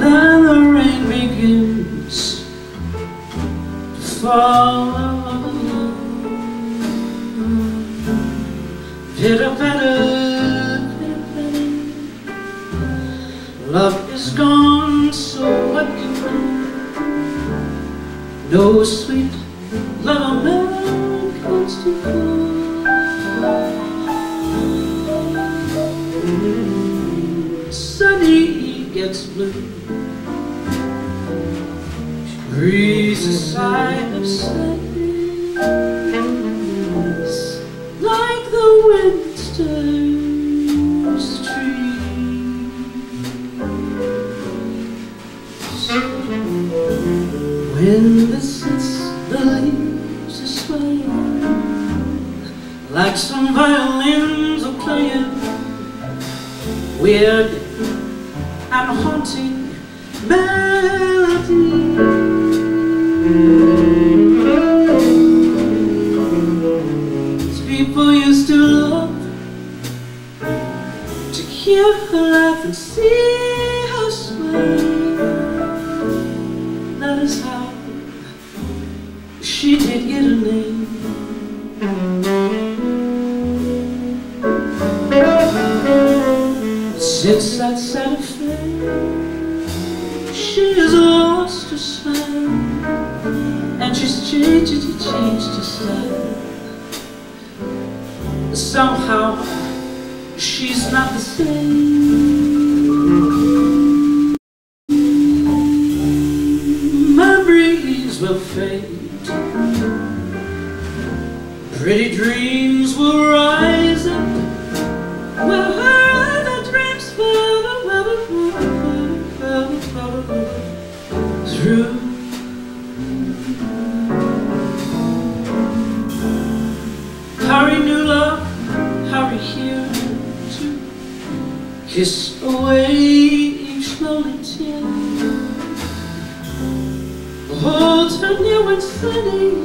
then the rain begins to fall. Pitter patter. Love is gone, so what can we? No sweet love man to gets blue. She breathes a sigh of sadness, like the wind stirs trees. When the sits the leaves are swaying Like some violins are playing Weird and haunting melodies People used to love To hear her laugh and see Since that sad she has lost her smile, and she's changed, changed her style. Somehow, she's not the same. Memories will fade. Pretty dreams will rise up Well, kiss away each lonely tear Hold her near when sunny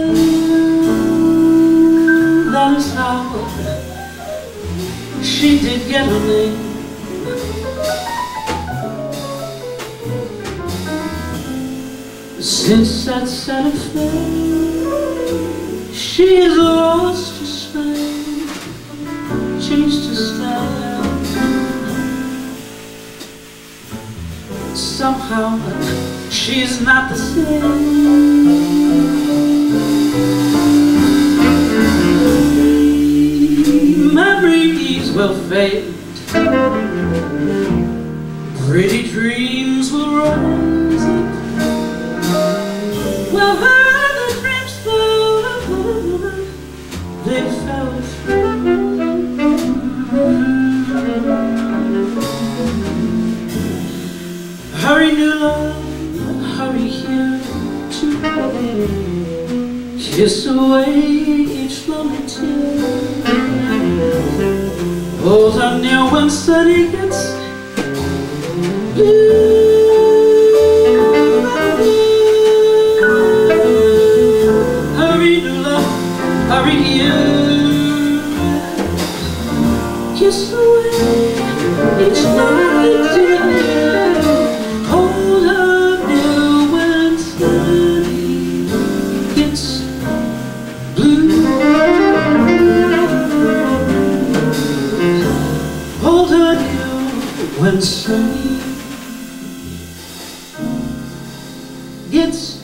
she did get her name. Since that sad affair, she has lost her smile changed her style. Somehow she's not the same. memories will fade. Pretty dreams will rise. Up Well, the dreams fell They fell through. Hurry, new love, hurry here to Kiss away each lonely tear those I know when sunny gets. when sunny gets